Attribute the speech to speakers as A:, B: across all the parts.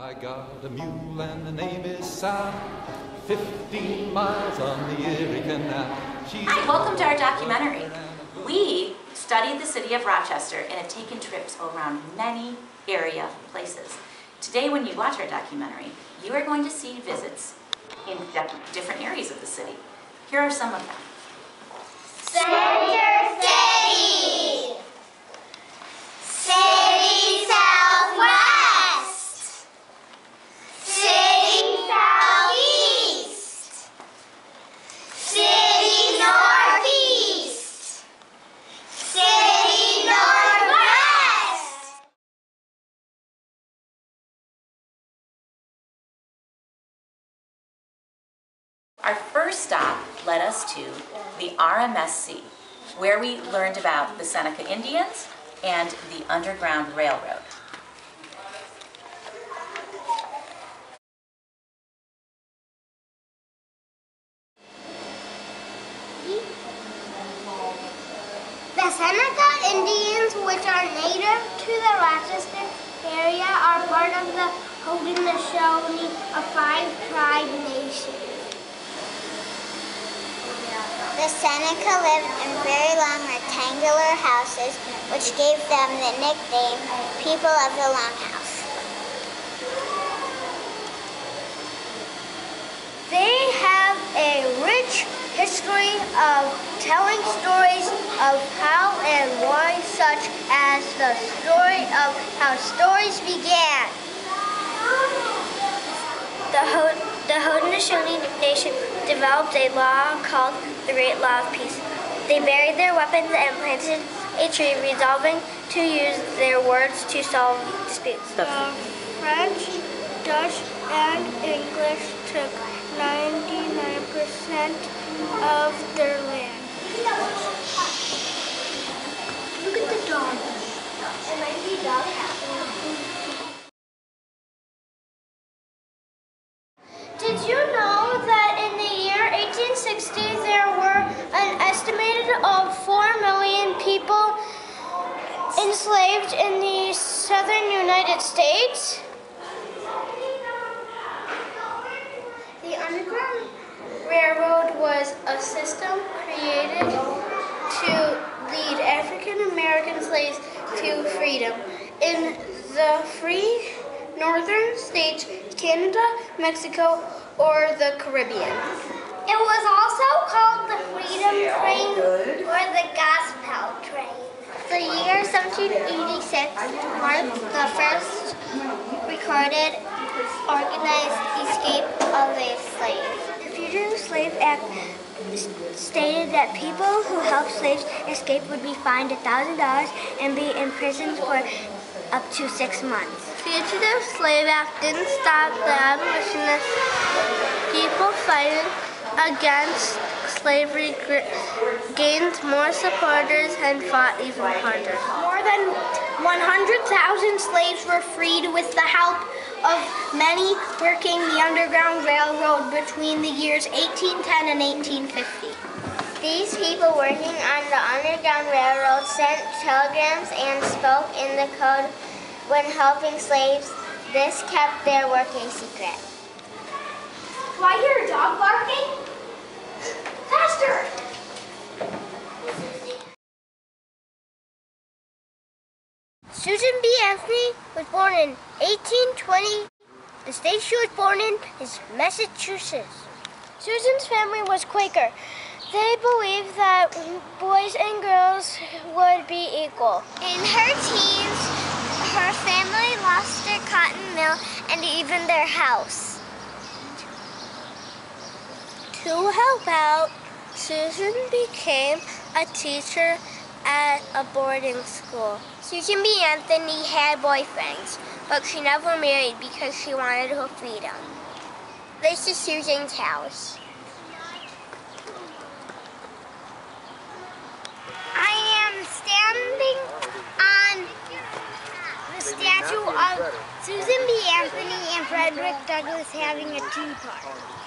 A: I got a mule and the name is Sal. 15 miles on the Erie Canal. She's
B: Hi, welcome to our documentary. We studied the city of Rochester and have taken trips around many area places. Today, when you watch our documentary, you are going to see visits in different areas of the city. Here are some of them.
C: Center City. City
B: Our first stop led us to the RMSC, where we learned about the Seneca Indians and the Underground Railroad.
C: The Seneca Indians, which are native to the Rochester area, are part of the Haudenosaunee, a five-tribe nation. The Seneca lived in very long rectangular houses, which gave them the nickname People of the Longhouse. They have a rich history of telling stories of how and why, such as the story of how stories began. The, Ho- the Haudenosaunee Nation developed a law called the Great Law of Peace. They buried their weapons and planted a tree, resolving to use their words to solve disputes. The uh, French, Dutch, and English took 99% of their land. Look at the dog. It might be dog Did enslaved in the southern United States? The Underground Railroad was a system created to lead African American slaves to freedom in the free northern states, Canada, Mexico, or the Caribbean. It was also called the Freedom Train or the Gospel. The year 1786 marked the first recorded organized escape of a slave. The Fugitive Slave Act stated that people who helped slaves escape would be fined $1,000 and be imprisoned for up to six months. Fugitive Slave Act didn't stop the abolitionists. People fighting against slavery gr- gained more supporters and fought even harder. More than 100,000 slaves were freed with the help of many working the Underground Railroad between the years 1810 and 1850. These people working on the Underground Railroad sent telegrams and spoke in the code when helping slaves. This kept their work a secret. Do I hear a dog barking? Faster! Susan B. Anthony was born in 1820. The state she was born in is Massachusetts. Susan's family was Quaker. They believed that boys and girls would be equal. In her teens, her family lost their cotton mill and even their house. To help out, Susan became a teacher at a boarding school. Susan B. Anthony had boyfriends, but she never married because she wanted her freedom. This is Susan's house. I am standing on the statue of Susan B. Anthony and Frederick Douglass having a tea party.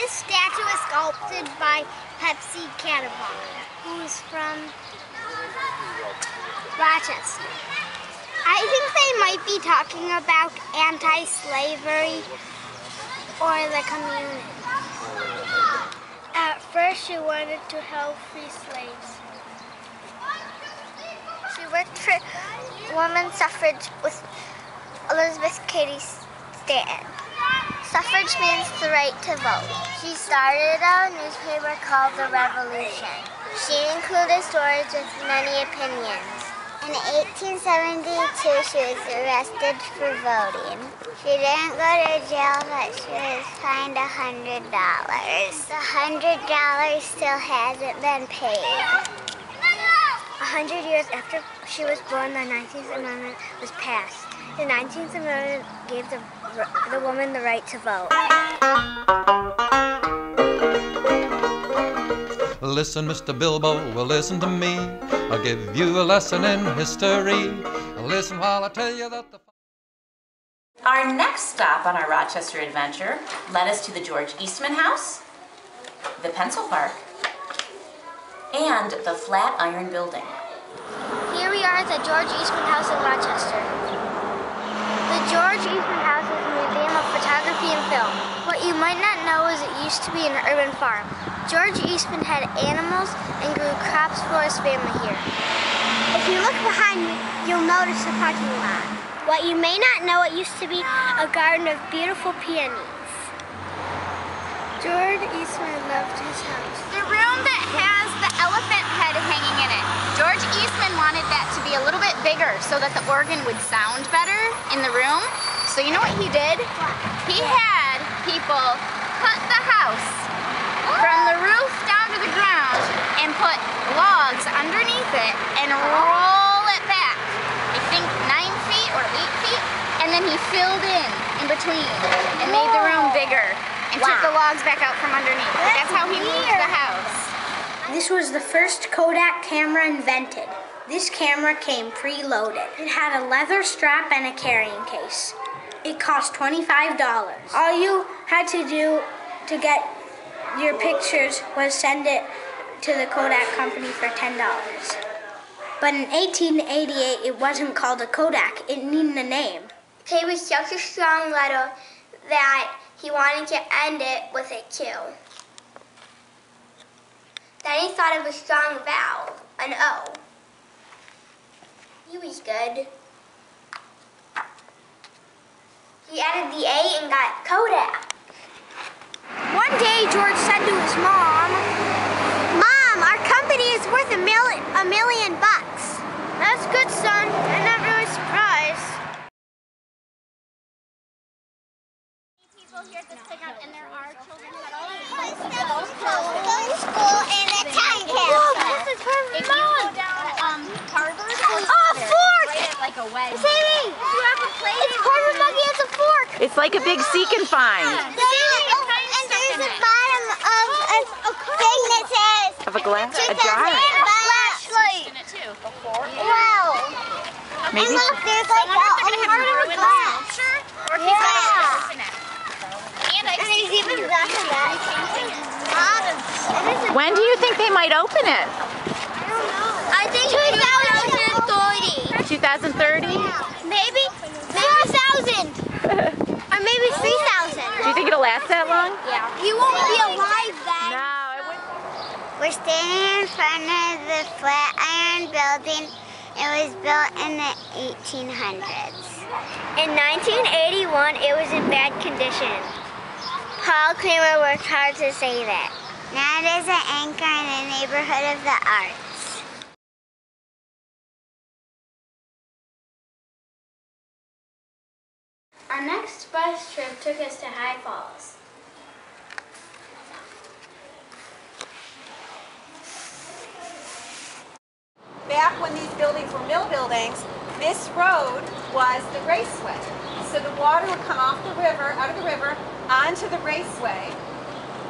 C: This statue is sculpted by Pepsy Kettavong, who's from Rochester. I think they might be talking about anti-slavery or the community. At first, she wanted to help free slaves. She worked for women's suffrage with Elizabeth Cady Stanton. Suffrage means the right to vote. She started a newspaper called The Revolution. She included stories with many opinions. In 1872, she was arrested for voting. She didn't go to jail, but she was fined a hundred dollars. The hundred dollars still hasn't been paid. A hundred years after she was born, the 19th Amendment was passed. The 19th Amendment gave the, the woman the right to vote.
A: Listen, Mr. Bilbo, well, listen to me. I'll give you a lesson in history. Listen while I tell you that the.
B: Our next stop on our Rochester adventure led us to the George Eastman House, the Pencil Park, and the Flatiron Building.
C: Here we are at the George Eastman House in Rochester. The George Eastman House is a museum of photography and film. What you might not know is it used to be an urban farm. George Eastman had animals and grew crops for his family here. If you look behind me, you'll notice the parking lot. What you may not know, it used to be a garden of beautiful peonies. George Eastman loved his house.
D: The room that has the elephant head hanging in it. George Eastman wanted that to be a little bit bigger so that the organ would sound better in the room. So you know what he did? He had people cut the house from the roof down to the ground and put logs underneath it and roll it back. I think nine feet or eight feet. And then he filled in in between and made the room bigger and took the logs back out from underneath. That's how he moved the house.
C: This was the first Kodak camera invented. This camera came preloaded. It had a leather strap and a carrying case. It cost $25. All you had to do to get your pictures was send it to the Kodak company for $10. But in 1888, it wasn't called a Kodak. It needed a name.
E: K was such a strong letter that he wanted to end it with a Q. Then he thought of a strong vowel, an O. He was good. He added the A and got Kodak.
C: One day, George said to his mom, Mom, our company is worth a million, a million bucks. That's good, son. I'm not really surprised.
D: People here at this playground, and there are children that
C: This is perfect.
D: If you go down um, Harvard,
C: Oh, fork!
D: right at like a wedge.
C: Sammy, you have a plate. It's Corver Buggy. It's a fork.
F: It's like a big sea can find
C: and there's a bottom of a thing that says
F: of a glass, a
C: 2000
F: jar.
C: flashlight.
D: It.
C: Wow.
F: Maybe.
C: And look, there's like a, a heart of a glass.
D: Or
C: Yeah.
D: And
C: And there's even glass of that.
F: When do you think they might open it?
C: I don't know. I think 2030.
F: 2030?
C: Maybe, maybe 1,000. or maybe 3,000.
F: Do you think it'll last that long?
C: Yeah. You won't be alive then.
F: No, it wouldn't.
C: We're standing in front of the Flatiron building. It was built in the 1800s. In 1981, it was in bad condition. Paul Kramer worked hard to save it. Now it is an anchor in the neighborhood of the arts. Our next bus trip took us to High Falls.
G: Back when these buildings were mill buildings, this road was the raceway. So the water would come off the river, out of the river, onto the raceway,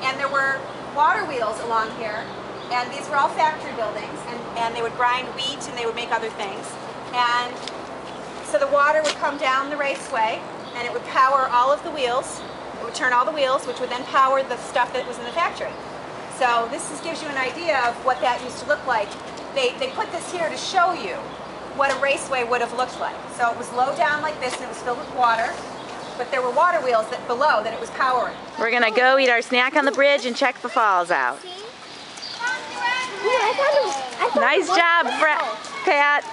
G: and there were water wheels along here, and these were all factory buildings, and, and they would grind wheat and they would make other things. And so the water would come down the raceway, and it would power all of the wheels. It would turn all the wheels, which would then power the stuff that was in the factory. So this just gives you an idea of what that used to look like. They, they put this here to show you what a raceway would have looked like. So it was low down like this and it was filled with water, but there were water wheels that below that it was powering.
H: We're gonna go eat our snack on the bridge and check the falls out. Nice job, Fre- Pat.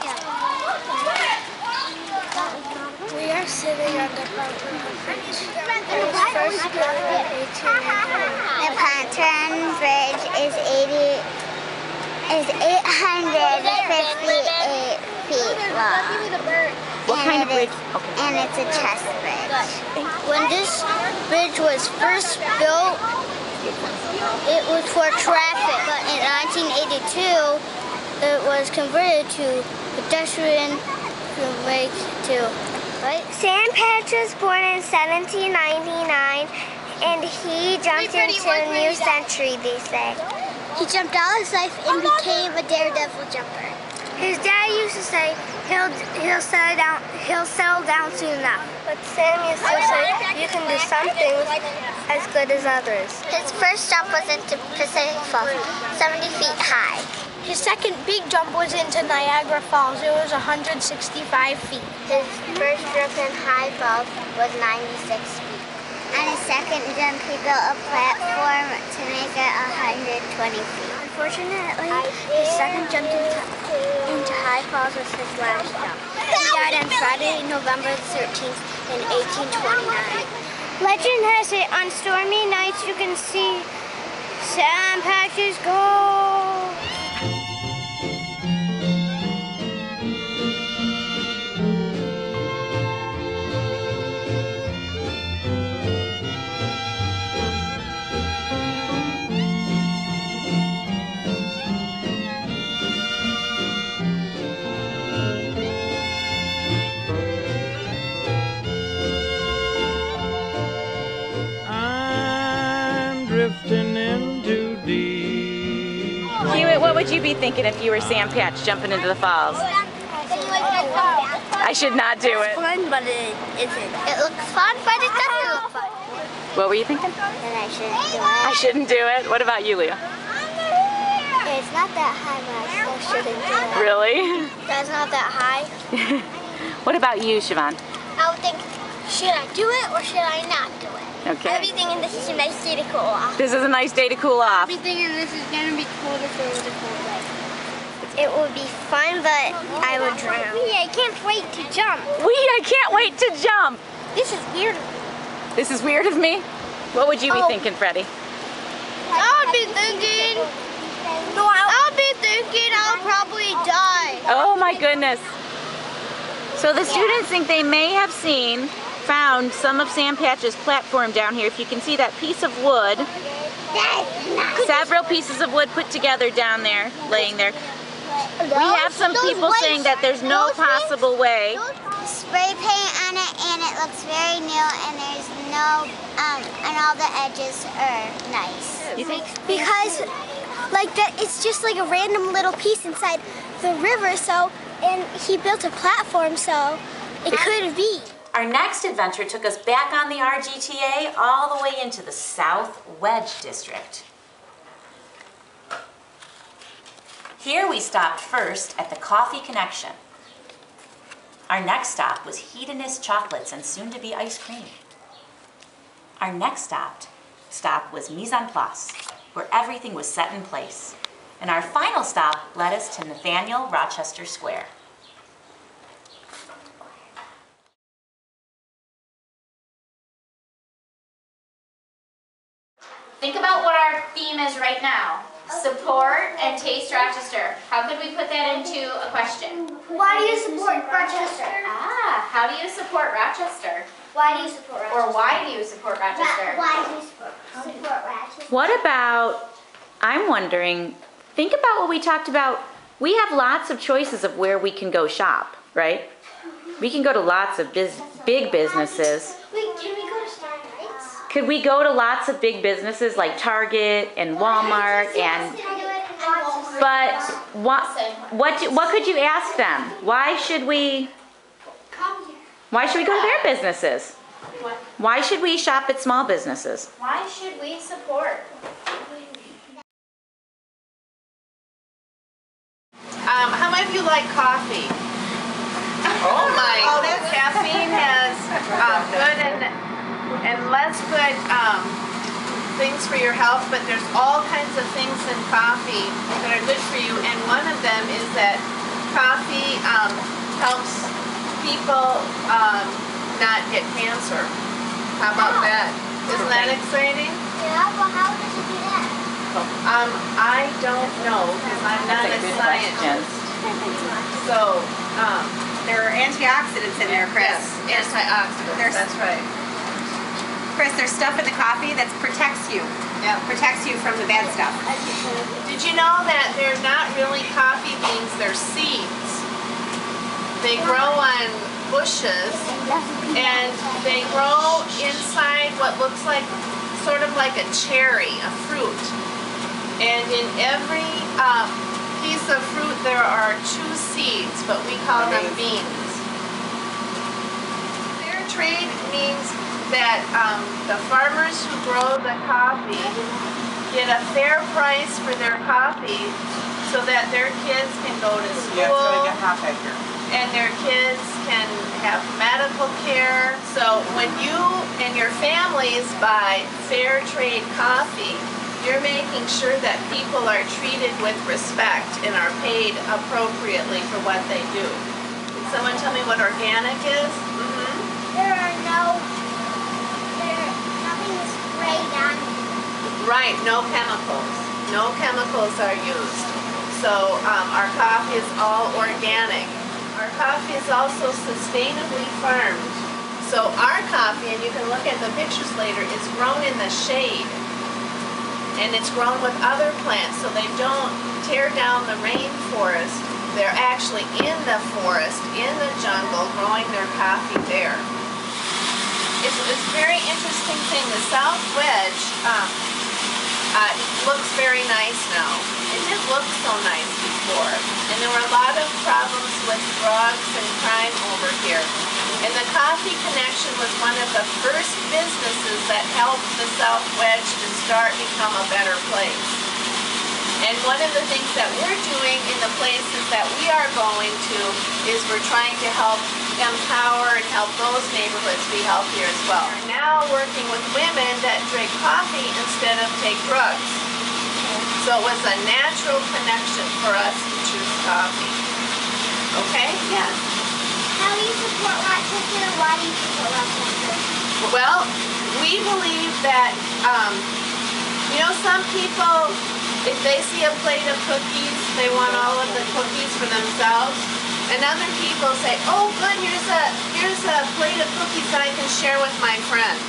C: We are sitting on the Pontoon Bridge. It was first built in 1899.
I: The Pontoon Bridge is 80 is 858 uh, feet long.
H: What
I: And
H: kind of bridge?
I: is-
H: Okay.
I: And it's a truss bridge.
C: When this bridge was first built, it was for traffic, but in 1982, it was converted to pedestrian bridge to. Right?
I: Sam Patch was born in 1799 and he jumped into a new century, they say.
C: He jumped all his life and became a daredevil jumper.
I: His dad used to say he'll he'll settle down he'll settle down soon enough. But Sam used to say you can do some things as good as others.
C: His first jump was into Passaic Falls, 70 feet high.
I: His second big jump was into Niagara Falls. It was 165 feet.
C: His first jump in High Falls was 96 feet. On his second jump, he built a platform to make it 120 feet.
I: Unfortunately, his second jump into, into High Falls was his last jump. He died on Friday, November 13th in 1829. Legend has it on stormy nights you can see Sam Patches go.
H: Thinking if you were Sam Patch jumping into the falls? I should not do it.
C: It's fun, but it isn't. It looks fun, but it doesn't look fun.
H: What were you thinking?
C: Then I shouldn't do
H: I
C: it.
H: shouldn't do it. What about you, Leah?
C: It's not that high, but I still shouldn't do it.
H: Really?
C: That's not that high.
H: what about you, Siobhan?
C: I would think, should I do it or should I not do it?
H: Okay.
C: Everything in this is a nice day to cool off.
H: This is a nice day to cool off.
C: Everything in this is gonna be cool if it was cool day. It would be fun, but I would drown. Yeah, I can't wait to jump.
H: We, I can't wait to jump.
C: This is weird.
H: This is weird of me. What would you be
C: Oh.
H: thinking, Freddie?
C: I would be thinking. No, I would be thinking I'll probably die.
H: Oh my goodness. So the students think they may have seen, found some of Sam Patch's platform down here. If you can see that piece of wood, several pieces of wood put together down there, laying there. We have some people saying that there's no possible way.
I: Spray paint on it and it looks very new and there's no, um, and all the edges are nice.
H: You think?
C: Because, like that, it's just like a random little piece inside the river. So, and he built a platform, so it could be.
J: Our next adventure took us back on the RGTA all the way into the South Wedge District. Here we stopped first at the Coffee Connection. Our next stop was Hedonist Chocolates and soon-to-be ice cream. Our next stop, stop was Mise en Place, where everything was set in place. And our final stop led us to Nathaniel Rochester Square.
D: Think about what our theme is right now. Support taste Rochester. How could we put that into a question?
C: Why do you support Rochester?
D: Ah, how do you support Rochester?
C: Why do you support Rochester?
D: Or why do you support Rochester?
C: Why do you support, support Rochester?
H: What about, I'm wondering, think about what we talked about. We have lots of choices of where we can go shop, right? We can go to lots of biz- big businesses.
C: Wait, can we go to Starry Nights?
H: Could we go to lots of big businesses like Target and Walmart and but what what do, what could you ask them? Why should we Come here. why should we go to their businesses? Why should we shop at small businesses?
D: Why should we support?
F: Um, how many of you like coffee? Oh my!
G: Oh, that's-
F: caffeine has um, good and and less good um, things for your health, but there's all kinds of things in coffee that are good for you, and one of them is that coffee um, helps people um, not get cancer. How about that? Isn't that exciting?
E: Yeah, well, how does it do that?
F: Um, I don't know because I'm not a scientist. So, um,
G: There are antioxidants in there, Chris.
F: yes, antioxidants.
G: There's-
F: That's right.
G: Chris, there's stuff in the coffee that protects you.
F: Yeah.
G: Protects you from the bad stuff.
F: Did you know that they're not really coffee beans, they're seeds? They grow on bushes and they grow inside what looks like sort of like a cherry, a fruit. And in every um, piece of fruit there are two seeds, but we call them beans. Fair trade means that um, the farmers who grow the coffee get a fair price for their coffee so that their kids can go to school and their kids can have medical care. So when you and your families buy fair trade coffee, you're making sure that people are treated with respect and are paid appropriately for what they do. Can someone tell me what organic is? Mm-hmm.
E: There are no, there, nothing is sprayed on it.
F: Right, no chemicals. No chemicals are used. So um, our coffee is all organic. Our coffee is also sustainably farmed. So our coffee, and you can look at the pictures later, is grown in the shade. And it's grown with other plants, so they don't tear down the rainforest. They're actually in the forest, in the jungle, growing their coffee there. It's, a very interesting thing. The South Wedge um, uh, looks very nice now. It didn't look so nice before. And there were a lot of problems with drugs and crime over here. And the Coffee Connection was one of the first businesses that helped the South Wedge to start become a better place. And one of the things that we're doing in the places that we are going to is we're trying to help empower and help those neighborhoods be healthier as well. We're now working with women that drink coffee instead of take drugs. So it was a natural connection for us to choose coffee. Okay? Yes.
E: How do you support Rochester? Why do you support Rochester?
F: Well, we believe that, um, you know, some people, if they see a plate of cookies, they want all of the cookies for themselves. And other people say, oh good, here's a, here's a plate of cookies that I can share with my friends.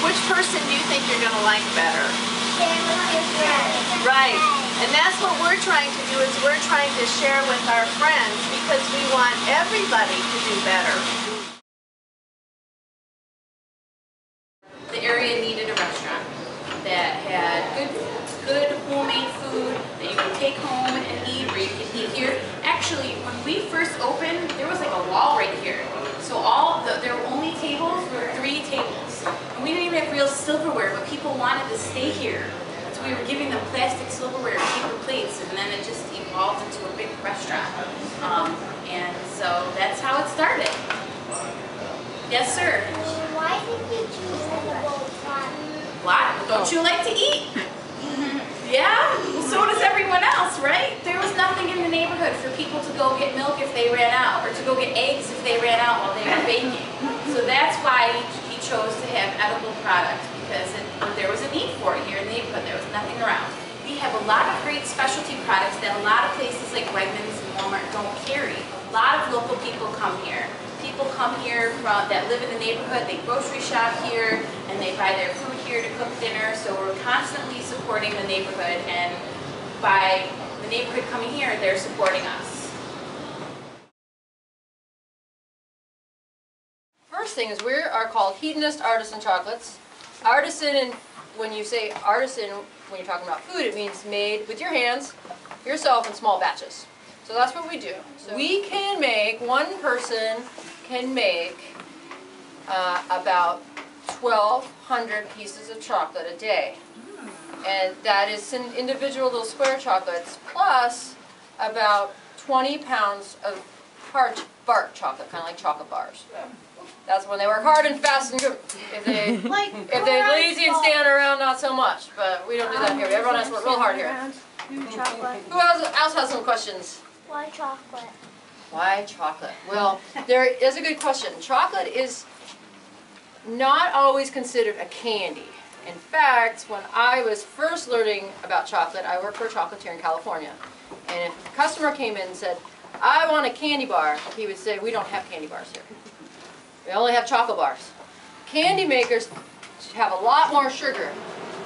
F: Which person do you think you're gonna like better?
E: Share with your friends.
F: Right. And that's what we're trying to do is we're trying to share with our friends because we want everybody to do better.
B: The area needed a restaurant that had good, good homemade food that you could take home and eat, where you could eat here. Actually, when we first opened, there was like a wall right here. So all, the, there were only tables, there were three tables. And we didn't even have real silverware, but people wanted to stay here. So we were giving them plastic silverware, paper plates, and then it just evolved into a big restaurant. Um, and so that's how it started. Yes, sir.
E: Why did you choose the flat?
B: Why? Don't you like to eat? yeah? Well, so does everyone else, right? There was nothing in the neighborhood for people to go get milk if they ran out, or to go get eggs if they ran out while they were baking. So that's why he chose to have edible products, because it, there was a need for it here in the neighborhood. There was nothing around. We have a lot of great specialty products that a lot of places like Wegmans and Walmart don't carry. A lot of local people come here. People come here from, that live in the neighborhood, they grocery shop here, and they buy their food here to cook dinner. So we're constantly supporting the neighborhood, and by the neighborhood coming here, they're supporting us.
K: First thing is we are called hedonist artisan chocolates. Artisan, and when you say artisan, when you're talking about food, it means made with your hands, yourself in small batches. So that's what we do. We can make, one person can make uh, about 1,200 pieces of chocolate a day. And that is in individual little square chocolates, plus about 20 pounds of hard bark chocolate, kind of like chocolate bars. That's when they work hard and fast and good. If they if they lazy and stand around, not so much. But we don't do that here. Everyone has to work real hard here. Who else, else has some questions?
E: Why chocolate?
K: Why chocolate? Well, there is a good question. Chocolate is not always considered a candy. In fact, when I was first learning about chocolate, I worked for a chocolatier in California. And if a customer came in and said, I want a candy bar, he would say, we don't have candy bars here. We only have chocolate bars. Candy makers have a lot more sugar.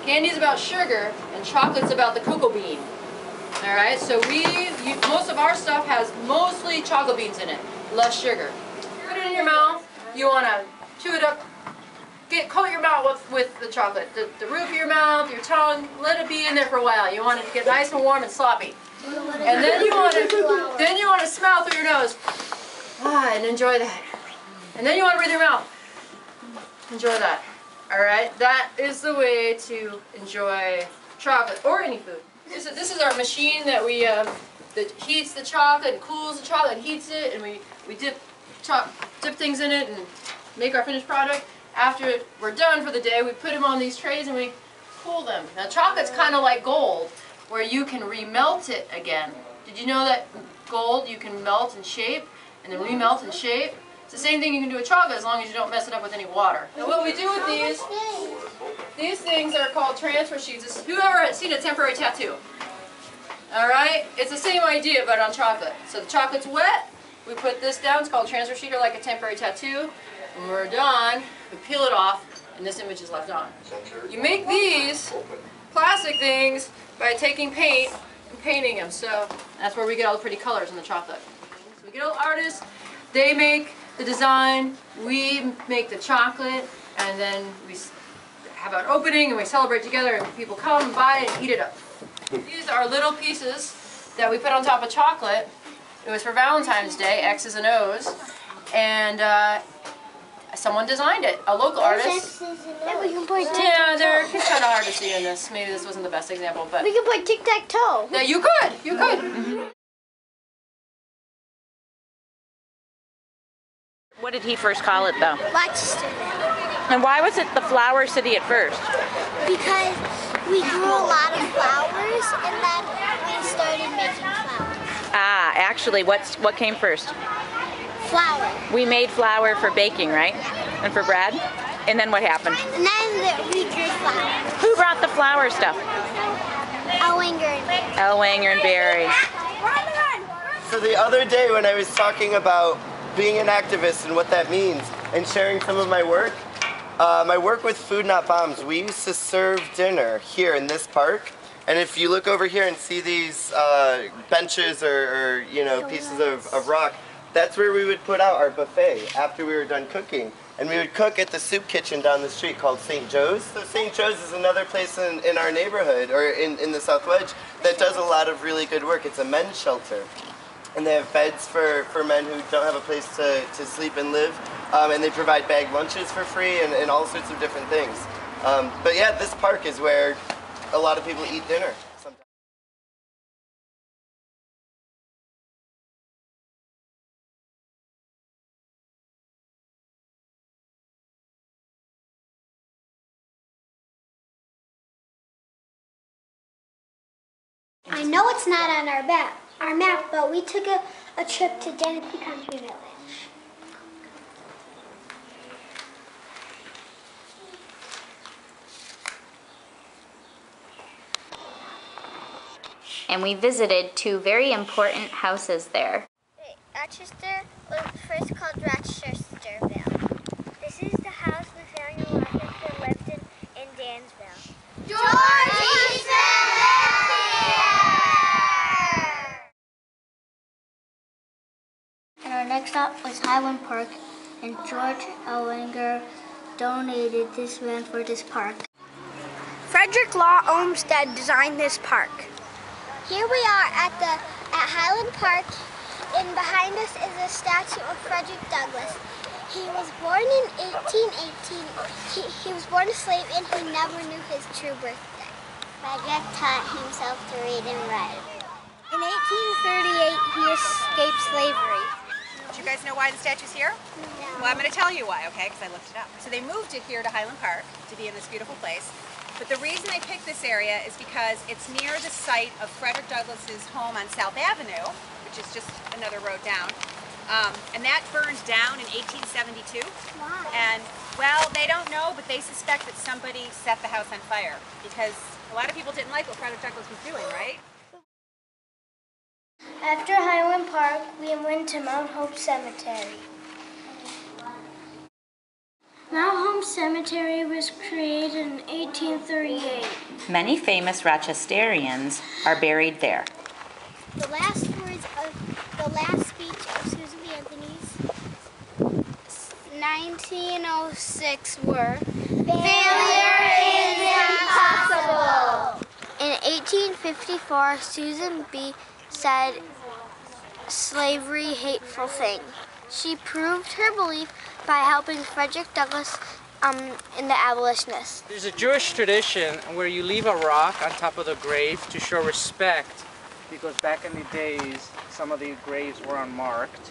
K: Candy is about sugar, and chocolate's about the cocoa bean. All right, so we, you, most of our stuff has mostly chocolate beans in it, less sugar. Put it in your mouth. You want to chew it up. Get coat your mouth with, with the chocolate. The, the roof of your mouth, your tongue, let it be in there for a while. You want it to get nice and warm and sloppy. And then you want to, then you want to smell through your nose. Ah, and enjoy that. And then you want to breathe your mouth. Enjoy that. All right, that is the way to enjoy chocolate or any food. This is, this is our machine that we um, that heats the chocolate and cools the chocolate and heats it, and we we dip cho- dip things in it and make our finished product. After we're done for the day, we put them on these trays and we cool them. Now chocolate's kind of like gold, where you can remelt it again. Did you know that gold you can melt and shape and then remelt and shape? The same thing you can do with chocolate as long as you don't mess it up with any water. Now what we do with these, these things are called transfer sheets. It's- Whoever has seen a temporary tattoo? All right, it's the same idea but on chocolate. So the chocolate's wet, we put this down, it's called transfer sheet or like a temporary tattoo. When we're done, we peel it off and this image is left on. You make these plastic things by taking paint and painting them. So that's where we get all the pretty colors in the chocolate. So we get all artists, they make the design, we make the chocolate, and then we have an opening and we celebrate together and people come and buy it and eat it up. These are little pieces that we put on top of chocolate. It was for Valentine's Day, X's and O's, and uh, someone designed it, a local artist.
E: Yeah, we can play
K: Yeah, they're it's kind of hard to see in this. Maybe this wasn't the best example, but
E: We can play tic-tac-toe.
K: yeah, you could, you could.
F: What did he first call it though?
E: Rochester.
F: And why was it the flower city at first?
E: Because we grew a lot of flowers and then we started making flowers.
F: Ah, actually, what's what came first?
E: Flour.
F: We made flour for baking, right? And for bread. And then what happened?
E: And then we grew flowers.
F: Who brought the flour stuff?
E: Ellwanger and Mary.
F: Ellwanger and Barry.
L: So the other day when I was talking about being an activist and what that means and sharing some of my work, uh, my work with Food Not Bombs, we used to serve dinner here in this park. And if you look over here and see these uh, benches or, or, you know pieces of, of rock, that's where we would put out our buffet after we were done cooking. And we would cook at the soup kitchen down the street called St. Joe's. So St. Joe's is another place in, in our neighborhood or in, in the South Wedge that does a lot of really good work. It's a men's shelter and they have beds for, for men who don't have a place to, to sleep and live. Um, and they provide bag lunches for free and, and all sorts of different things. Um, but yeah, this park is where a lot of people eat dinner. sometimes.
E: I know it's not on our map, our map, but we took a, a trip to Genesee Country Village.
D: And we visited two very important houses there.
E: Rochester was first called Rochesterville. This is the house Nathaniel Rochester lived in in Dansville. George And our next stop was Highland Park, and George Ellwanger donated this land for this park. Frederick Law Olmsted designed this park. Here we are at the at Highland Park, and behind us is a statue of Frederick Douglass. He was born in 1818. He, he was born a slave, and he never knew his true birthday. Frederick taught himself to read and write. In 1838, he escaped slavery.
G: You guys know why the statue's here? No. Well, I'm going to tell you why, okay, because I looked it up. So they moved it here to Highland Park to be in this beautiful place. But the reason they picked this area is because it's near the site of Frederick Douglass's home on South Avenue, which is just another road down. Um, and that burned down in 1872. Why? And, well, they don't know, but they suspect that somebody set the house on fire because a lot of people didn't like what Frederick Douglass was doing, right?
C: After Highland Park, we went to Mount Hope Cemetery. Mount Hope Cemetery was created in 1838.
B: Many famous Rochesterians are buried there.
E: The last words of the last speech of Susan B. Anthony's 1906 were Failure is impossible. In 1854, Susan B. said slavery hateful thing. She proved her belief by helping Frederick Douglass um, in the abolitionists.
M: There's a Jewish tradition where you leave a rock on top of the grave to show respect because back in the days some of the graves were unmarked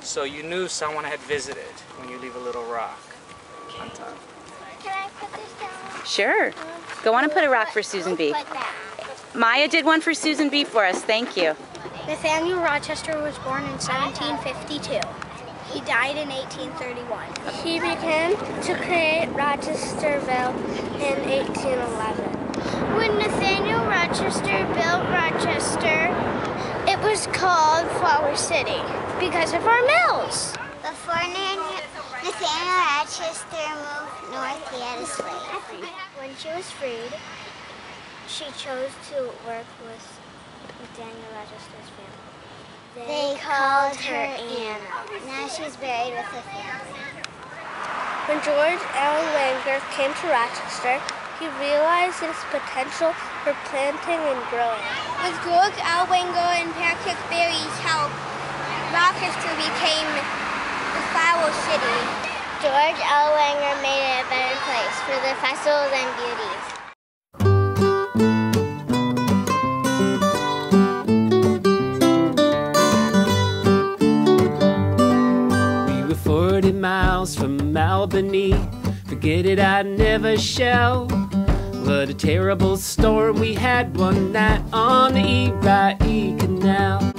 M: so you knew someone had visited when you leave a little rock on top.
E: Can I put this down?
B: Sure. Go on and put a rock for Susan B. Maya did one for Susan B for us. Thank you.
E: Nathaniel Rochester was born in 1752. He died in 1831. He began to create Rochesterville in 1811. When Nathaniel Rochester built Rochester, it was called Flower City because of our mills.
I: Before Nathaniel Rochester moved north, he had a slave.
E: When she was freed, she chose to work with Daniel Rochester's family.
I: They called her Anna. Now she's buried with her family.
C: When George Ellwanger came to Rochester, he realized its potential for planting and growing.
E: With George Ellwanger and Patrick Berry's help, Rochester became the flower city.
I: George Ellwanger made it a better place for the festivals and beauties.
N: Miles from Albany. Forget it, I never shall. What a terrible storm we had one night on the Erie Canal.